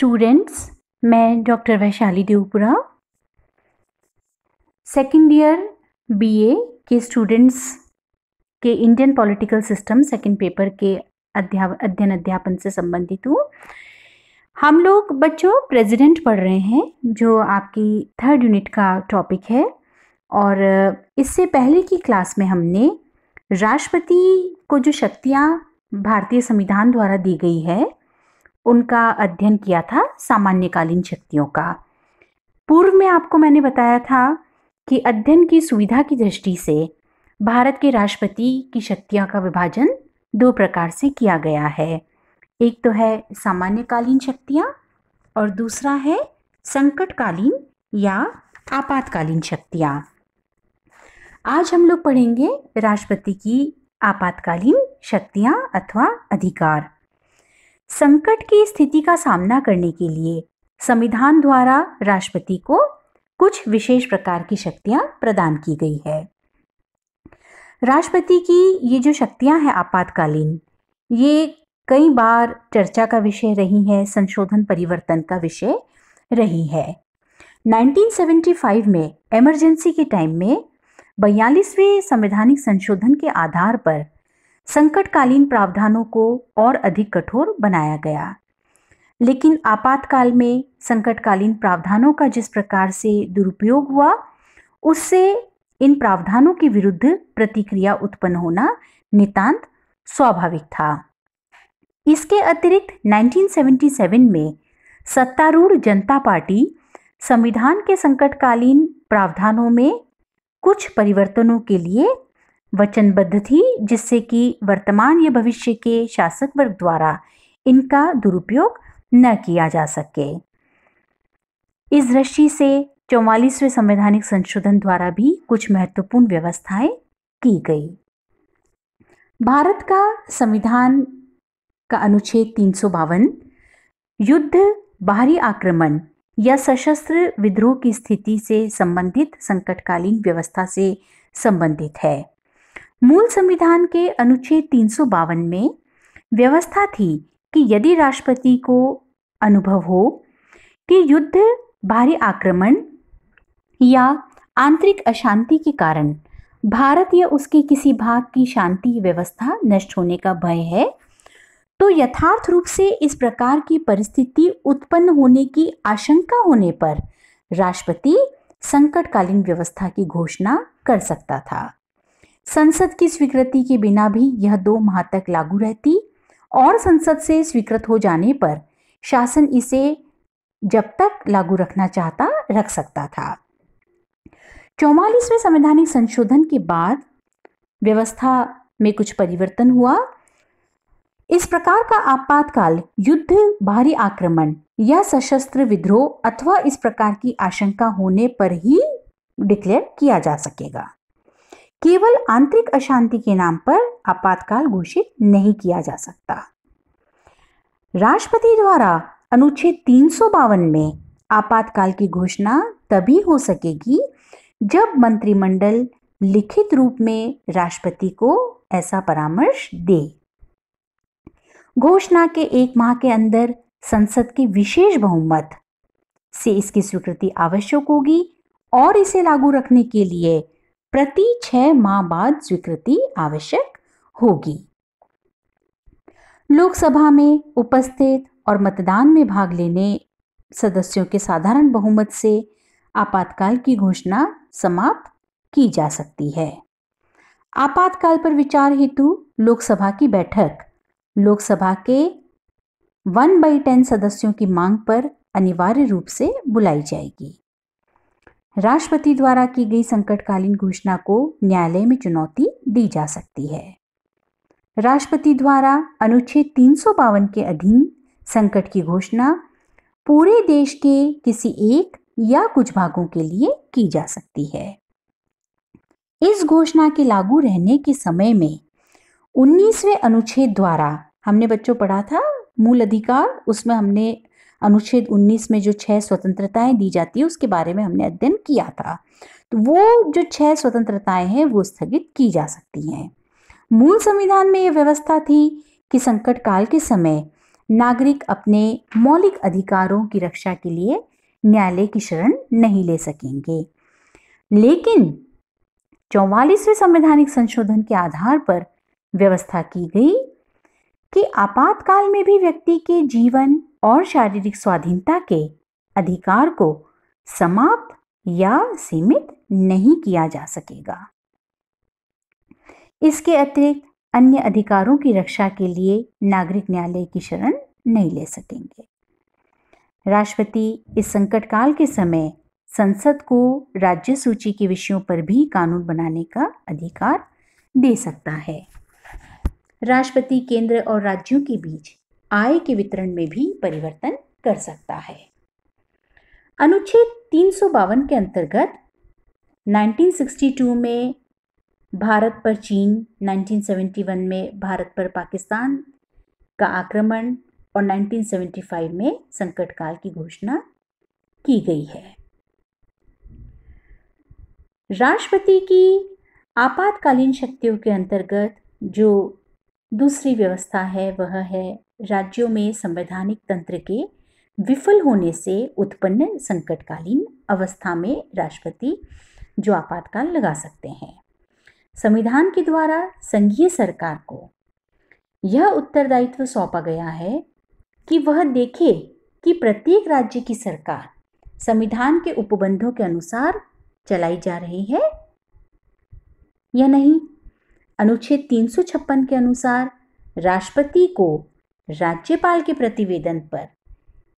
Students मैं doctor Vaishali Devpura. Second year BA के students के Indian political system second paper के अध्या, अध्ययन अध्यापन से संबंधित हूँ। हम लोग, बच्चों प्रेसिडेंट पढ़ रहे हैं, जो आपकी थर्ड यूनिट का टॉपिक है। और इससे पहले की क्लास में हमने राष्ट्रपति को जो शक्तियाँ भारतीय संविधान द्वारा दी गई है उनका अध्ययन किया था सामान्यकालीन शक्तियों का। पूर्व में आपको मैंने बताया था कि अध्ययन की सुविधा की दृष्टि से भारत के राष्ट्रपति की शक्तियों का विभाजन दो प्रकार से किया गया है। एक तो है सामान्यकालीन शक्तियाँ और दूसरा है संकटकालीन या आपातकालीन शक्तियाँ। आज हम लोग पढ़ेंगे राष्ट्रपति की आपातकालीन शक्तियाँ अथवा अधिकार। संकट की स्थिति का सामना करने के लिए संविधान द्वारा राष्ट्रपति को कुछ विशेष प्रकार की शक्तियाँ प्रदान की गई है। राष्ट्रपति की ये जो शक्तियाँ हैं आपातकालीन, ये कई बार चर्चा का विषय रही है, संशोधन परिवर्तन का विषय रही है। 1975 में इमरजेंसी के टाइम में बयालीसवें संवैधानिक संशोधन के आधार पर संकटकालीन प्रावधानों को और अधिक कठोर बनाया गया। लेकिन आपातकाल में संकटकालीन प्रावधानों का जिस प्रकार से दुरुपयोग हुआ, उससे इन प्रावधानों के विरुद्ध प्रतिक्रिया उत्पन्न होना नितांत स्वाभाविक था। इसके अतिरिक्त 1977 में सत्तारूढ़ जनता पार्टी संविधान के संकटकालीन प्रावधानों में कुछ परिवर्तनों के लिए वचनबद्ध थी, जिससे कि वर्तमान या भविष्य के शासक वर्ग द्वारा इनका दुरुपयोग न किया जा सके। इस दृष्टि से चौवालीसवें संवैधानिक संशोधन द्वारा भी कुछ महत्वपूर्ण व्यवस्थाएँ की गई। भारत का संविधान का अनुच्छेद तीन सौ बावन, युद्ध, बाहरी आक्रमण या सशस्त्र विद्रोह की स्थिति से संबंधित संकटकालीन व्यवस्था से संबंधित है। मूल संविधान के अनुच्छेद तीन सौ बावन में व्यवस्था थी कि यदि राष्ट्रपति को अनुभव हो कि युद्ध भारी आक्रमण या आंतरिक अशांति के कारण भारत या उसके किसी भाग की शांति व्यवस्था नष्ट होने का भय है तो यथार्थ रूप से इस प्रकार की परिस्थिति उत्पन्न होने की आशंका होने पर राष्ट्रपति संकटकालीन व्यवस्था की घोषणा कर सकता था। संसद की स्वीकृति के बिना भी यह दो माह तक लागू रहती और संसद से स्वीकृत हो जाने पर शासन इसे जब तक लागू रखना चाहता, रख सकता था। चौवालीसवें संवैधानिक संशोधन के बाद व्यवस्था में कुछ परिवर्तन हुआ। इस प्रकार का आपातकाल, युद्ध, भारी आक्रमण या सशस्त्र विद्रोह अथवा इस प्रकार की आशंका होने पर ही डिक्लेयर किया जा सकेगा। केवल आंतरिक अशांति के नाम पर आपातकाल घोषित नहीं किया जा सकता। राष्ट्रपति द्वारा अनुच्छेद तीन सौ बावन में आपातकाल की घोषणा तभी हो सकेगी जब मंत्रिमंडल लिखित रूप में राष्ट्रपति को ऐसा परामर्श दे। घोषणा के एक माह के अंदर संसद के विशेष बहुमत से इसकी स्वीकृति आवश्यक होगी और इसे लागू रखने के लिए प्रति छह माह बाद स्वीकृति आवश्यक होगी। लोकसभा में उपस्थित और मतदान में भाग लेने सदस्यों के साधारण बहुमत से आपातकाल की घोषणा समाप्त की जा सकती है। आपातकाल पर विचार हेतु लोकसभा की बैठक, लोकसभा के वन बाई टेन सदस्यों की मांग पर अनिवार्य रूप से बुलाई जाएगी। राष्ट्रपति द्वारा की गई संकटकालीन घोषणा को न्यायालय में चुनौती दी जा सकती है। राष्ट्रपति द्वारा अनुच्छेद तीन के अधीन संकट की घोषणा पूरे देश के किसी एक या कुछ भागों के लिए की जा सकती है। इस घोषणा के लागू रहने के समय में 19वें अनुच्छेद द्वारा हमने बच्चों पढ़ा था, मूल अधिकार, उसमें हमने अनुच्छेद 19 में जो छह स्वतंत्रताएँ दी जाती है, उसके बारे में हमने अध्ययन किया था। तो वो जो छह स्वतंत्रताएँ हैं, वो स्थगित की जा सकती हैं। मूल संविधान में ये व्यवस्था थी कि संकट काल के समय नागरिक अपने मौलिक अधिकारों की रक्षा के लिए न्यायालय की शरण नहीं ले सकेंगे। लेकिन चौवालीसवें संवैधानिक संशोधन के आधार पर व्यवस्था की गई कि आपातकाल में भी व्यक्ति के जीवन और शारीरिक स्वाधीनता के अधिकार को समाप्त या सीमित नहीं किया जा सकेगा। इसके अतिरिक्त अन्य अधिकारों की रक्षा के लिए नागरिक न्यायालय की शरण नहीं ले सकेंगे। राष्ट्रपति इस संकट काल के समय संसद को राज्य सूची के विषयों पर भी कानून बनाने का अधिकार दे सकता है। राष्ट्रपति केंद्र और राज्यों के बीच आय के वितरण में भी परिवर्तन कर सकता है। अनुच्छेद तीन सौ बावन के अंतर्गत 1962 में भारत पर चीन 1971 में भारत पर पाकिस्तान का आक्रमण और 1975 में संकट काल की घोषणा की गई है। राष्ट्रपति की आपातकालीन शक्तियों के अंतर्गत जो दूसरी व्यवस्था है, वह है राज्यों में संवैधानिक तंत्र के विफल होने से उत्पन्न संकटकालीन अवस्था में राष्ट्रपति जो आपातकाल लगा सकते हैं। संविधान के द्वारा संघीय सरकार को यह उत्तरदायित्व सौंपा गया है कि वह देखे कि प्रत्येक राज्य की सरकार संविधान के उपबंधों के अनुसार चलाई जा रही है या नहीं। अनुच्छेद तीन सौ छप्पन के अनुसार राष्ट्रपति को राज्यपाल के प्रतिवेदन पर।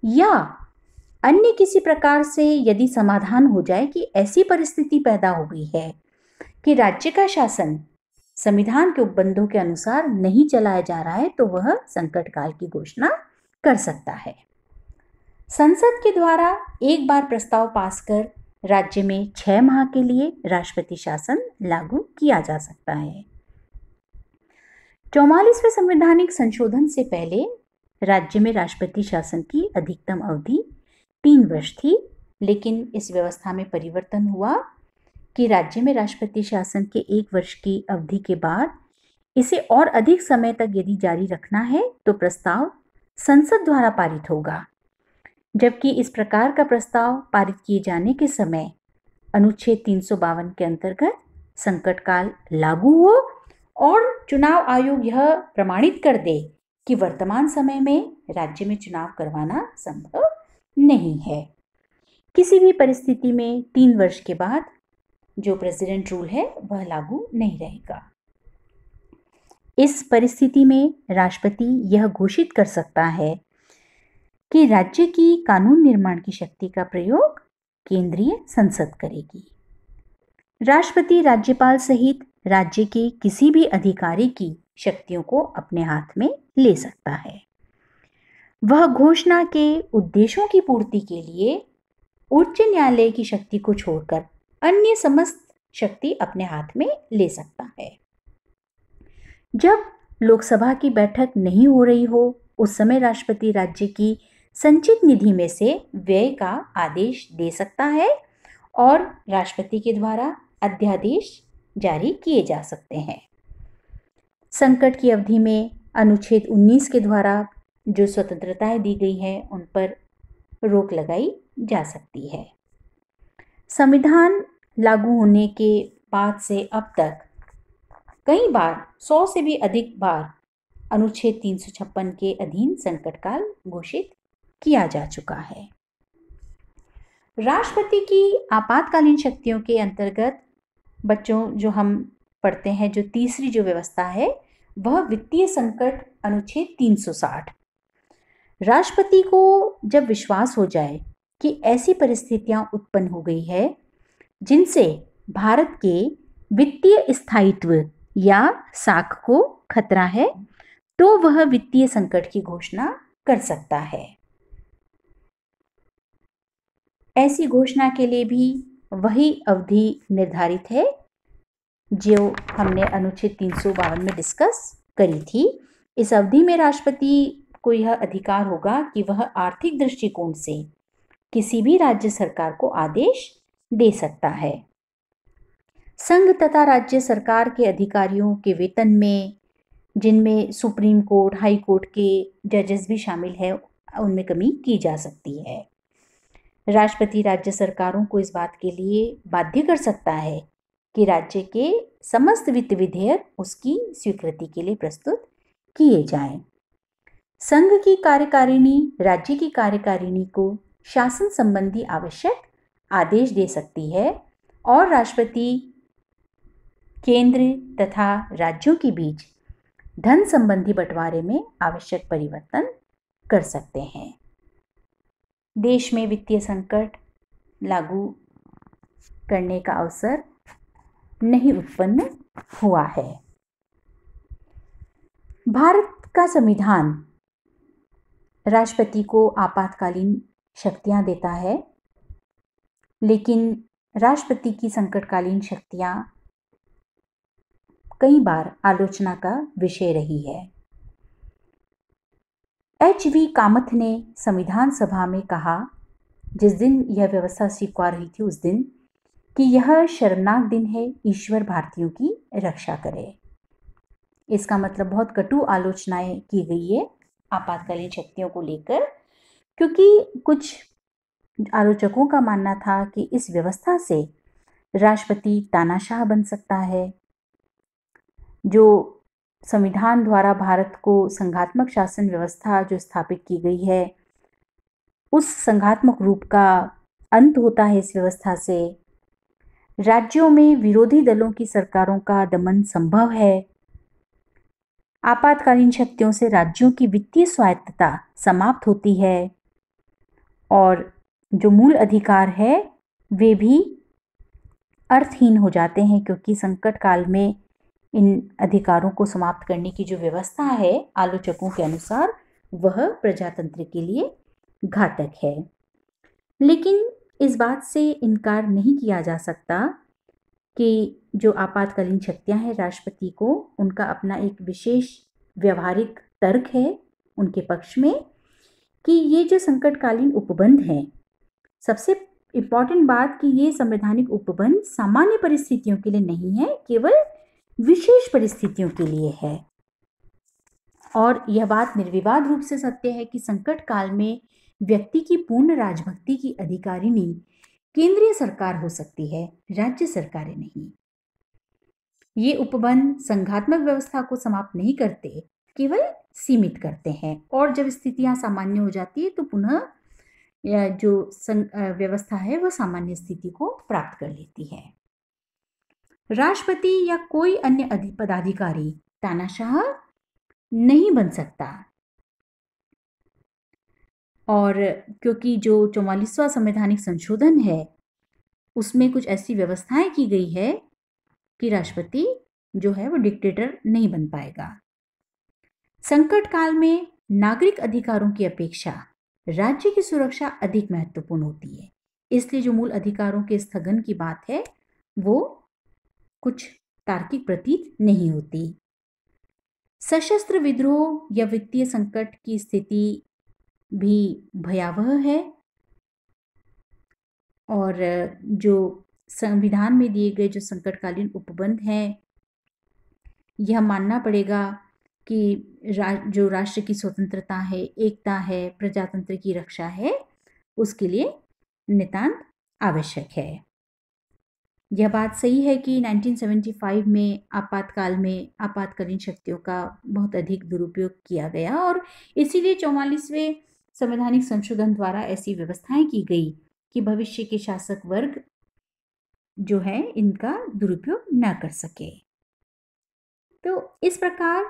या अन्य किसी प्रकार से यदि समाधान हो जाए कि ऐसी परिस्थिति पैदा हो गई है कि राज्य का शासन संविधान के उपबंधों के अनुसार नहीं चलाया जा रहा है तो वह संकट काल की घोषणा कर सकता है। संसद के द्वारा एक बार प्रस्ताव पास कर राज्य में छह माह के लिए राष्ट्रपति शासन लागू किया जा सकता है। चौवालीसवें संवैधानिक संशोधन से पहले राज्य में राष्ट्रपति शासन की अधिकतम अवधि तीन वर्ष थी, लेकिन इस व्यवस्था में परिवर्तन हुआ कि राज्य में राष्ट्रपति शासन के एक वर्ष की अवधि के बाद इसे और अधिक समय तक यदि जारी रखना है तो प्रस्ताव संसद द्वारा पारित होगा। जबकि इस प्रकार का प्रस्ताव पारित किए जाने के समय अनुच्छेद तीन सौ बावन के अंतर्गत संकट काल लागू हो और चुनाव आयोग यह प्रमाणित कर दे कि वर्तमान समय में राज्य में चुनाव करवाना संभव नहीं है। किसी भी परिस्थिति में तीन वर्ष के बाद जो प्रेसिडेंट रूल है, वह लागू नहीं रहेगा। इस परिस्थिति में राष्ट्रपति यह घोषित कर सकता है कि राज्य की कानून निर्माण की शक्ति का प्रयोग केंद्रीय संसद करेगी। राष्ट्रपति राज्यपाल सहित राज्य के किसी भी अधिकारी की शक्तियों को अपने हाथ में ले सकता है। वह घोषणा के उद्देश्यों की पूर्ति के लिए उच्च न्यायालय की शक्ति को छोड़कर अन्य समस्त शक्ति अपने हाथ में ले सकता है। जब लोकसभा की बैठक नहीं हो रही हो, उस समय राष्ट्रपति राज्य की संचित निधि में से व्यय का आदेश दे सकता है और राष्ट्रपति के द्वारा अध्यादेश जारी किए जा सकते हैं। संकट की अवधि में अनुच्छेद 19 के द्वारा जो स्वतंत्रताएँ दी गई हैं, उन पर रोक लगाई जा सकती है। संविधान लागू होने के बाद से अब तक कई बार, सौ से भी अधिक बार अनुच्छेद तीन सौ छप्पन के अधीन संकट काल घोषित किया जा चुका है। राष्ट्रपति की आपातकालीन शक्तियों के अंतर्गत बच्चों जो हम पढ़ते हैं, जो तीसरी जो व्यवस्था है, वह वित्तीय संकट अनुच्छेद 360 राष्ट्रपति को जब विश्वास हो जाए कि ऐसी परिस्थितियाँ उत्पन्न हो गई है, जिनसे भारत के वित्तीय स्थायित्व या साख को खतरा है तो वह वित्तीय संकट की घोषणा कर सकता है। ऐसी घोषणा के लिए भी वही अवधि निर्धारित है, जो हमने अनुच्छेद तीन सौ बावन में डिस्कस करी थी। इस अवधि में राष्ट्रपति को यह अधिकार होगा कि वह आर्थिक दृष्टिकोण से किसी भी राज्य सरकार को आदेश दे सकता है। संघ तथा राज्य सरकार के अधिकारियों के वेतन में, जिनमें सुप्रीम कोर्ट, हाई कोर्ट के जजेस भी शामिल है, उनमें कमी की जा सकती है। राष्ट्रपति राज्य सरकारों को इस बात के लिए बाध्य कर सकता है कि राज्य के समस्त वित्त विधेयक उसकी स्वीकृति के लिए प्रस्तुत किए जाएँ। संघ की कार्यकारिणी, राज्य की कार्यकारिणी को शासन संबंधी आवश्यक आदेश दे सकती है और राष्ट्रपति केंद्र तथा राज्यों के बीच धन संबंधी बंटवारे में आवश्यक परिवर्तन कर सकते हैं देश में वित्तीय संकट लागू करने का अवसर नहीं उत्पन्न हुआ है। भारत का संविधान राष्ट्रपति को आपातकालीन शक्तियाँ देता है, लेकिन राष्ट्रपति की संकटकालीन शक्तियाँ कई बार आलोचना का विषय रही है। एच वी कामथ ने संविधान सभा में कहा, जिस दिन यह व्यवस्था स्वीकार हुई थी, उस दिन कि यह शर्मनाक दिन है, ईश्वर भारतीयों की रक्षा करे। इसका मतलब बहुत कटु आलोचनाएँ की गई है। आपातकालीन शक्तियों को लेकर, क्योंकि कुछ आलोचकों का मानना था कि इस व्यवस्था से राष्ट्रपति तानाशाह बन सकता है, जो संविधान द्वारा भारत को संघात्मक शासन व्यवस्था जो स्थापित की गई है, उस संघात्मक रूप का अंत होता है इस व्यवस्था से। राज्यों में विरोधी दलों की सरकारों का दमन संभव है। आपातकालीन शक्तियों से राज्यों की वित्तीय स्वायत्तता समाप्त होती है और जो मूल अधिकार है, वे भी अर्थहीन हो जाते हैं क्योंकि संकट काल में इन अधिकारों को समाप्त करने की जो व्यवस्था है, आलोचकों के अनुसार, वह प्रजातंत्र के लिए घातक है। लेकिन इस बात से इनकार नहीं किया जा सकता कि जो आपातकालीन शक्तियाँ हैं राष्ट्रपति को, उनका अपना एक विशेष व्यवहारिक तर्क है उनके पक्ष में कि ये जो संकटकालीन उपबंध हैं, सबसे इंपॉर्टेंट बात कि ये संवैधानिक उपबंध सामान्य परिस्थितियों के लिए नहीं है, केवल विशेष परिस्थितियों के लिए है। और यह बात निर्विवाद रूप से सत्य है कि संकट काल में व्यक्ति की पूर्ण राजभक्ति की अधिकारिणी केंद्रीय सरकार हो सकती है, राज्य सरकारें नहीं। ये उपबंध संघात्मक व्यवस्था को समाप्त नहीं करते, केवल सीमित करते हैं। और जब स्थितियाँ सामान्य हो जाती है तो पुनः जो व्यवस्था है, वह सामान्य स्थिति को प्राप्त कर लेती है। राष्ट्रपति या कोई अन्य पदाधिकारी तानाशाह नहीं बन सकता। और क्योंकि जो चौवालीसवा संवैधानिक संशोधन है, उसमें कुछ ऐसी व्यवस्थाएँ की गई है कि राष्ट्रपति जो है वो डिक्टेटर नहीं बन पाएगा। संकट काल में नागरिक अधिकारों की अपेक्षा राज्य की सुरक्षा अधिक महत्वपूर्ण होती है। इसलिए जो मूल अधिकारों के स्थगन की बात है, वो कुछ तार्किक प्रतीत नहीं होती। सशस्त्र विद्रोह या वित्तीय संकट की स्थिति भी भयावह है और जो संविधान में दिए गए जो संकटकालीन उपबंध हैं यह मानना पड़ेगा कि रा, जो राष्ट्र की स्वतंत्रता है एकता है प्रजातंत्र की रक्षा है उसके लिए नितांत आवश्यक है। यह बात सही है कि 1975 में आपातकाल में आपातकालीन शक्तियों का बहुत अधिक दुरुपयोग किया गया और इसीलिए चौवालीसवें संवैधानिक संशोधन द्वारा ऐसी व्यवस्थाएँ की गई कि भविष्य के शासक वर्ग जो है, इनका दुरुपयोग न कर सके। तो इस प्रकार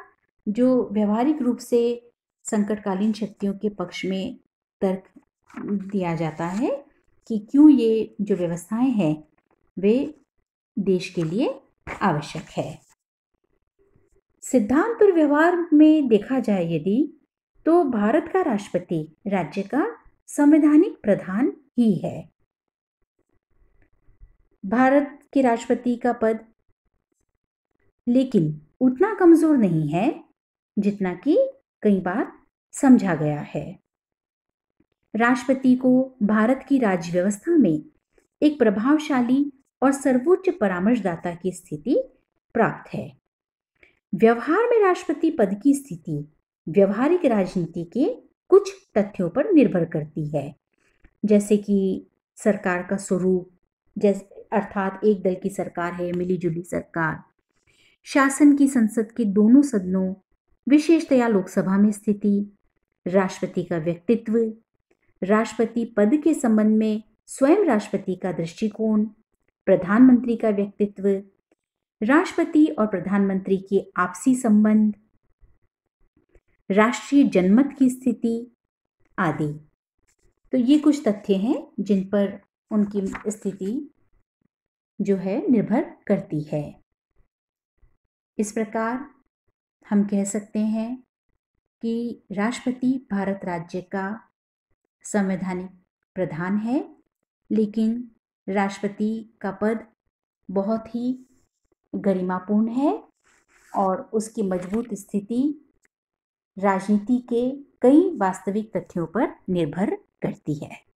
जो व्यवहारिक रूप से संकटकालीन शक्तियों के पक्ष में तर्क दिया जाता है कि क्यों ये जो व्यवस्थाएँ हैं वे देश के लिए आवश्यक है। सिद्धांत और व्यवहार में देखा जाए यदि तो भारत का राष्ट्रपति राज्य का संवैधानिक प्रधान ही है। भारत के राष्ट्रपति का पद लेकिन उतना कमज़ोर नहीं है, जितना कि कई बार समझा गया है। राष्ट्रपति को भारत की राज्य व्यवस्था में एक प्रभावशाली और सर्वोच्च परामर्शदाता की स्थिति प्राप्त है। व्यवहार में राष्ट्रपति पद की स्थिति व्यवहारिक राजनीति के कुछ तथ्यों पर निर्भर करती है। जैसे कि सरकार का स्वरूप, जैसे, अर्थात एक दल की सरकार है, मिलीजुली सरकार। शासन की संसद के दोनों सदनों, विशेषतया लोकसभा में स्थिति, राष्ट्रपति का व्यक्तित्व, राष्ट्रपति पद के संबंध में स्वयं राष्ट्रपति का दृष्टिकोण प्रधानमंत्री का व्यक्तित्व, राष्ट्रपति और प्रधानमंत्री के आपसी संबंध, राष्ट्रीय जनमत की स्थिति आदि। तो ये कुछ तथ्य हैं जिन पर उनकी स्थिति जो है निर्भर करती है। इस प्रकार हम कह सकते हैं कि राष्ट्रपति भारत राज्य का संवैधानिक प्रधान है, लेकिन राष्ट्रपति का पद बहुत ही गरिमापूर्ण है और उसकी मज़बूत स्थिति राजनीति के कई वास्तविक तथ्यों पर निर्भर करती है।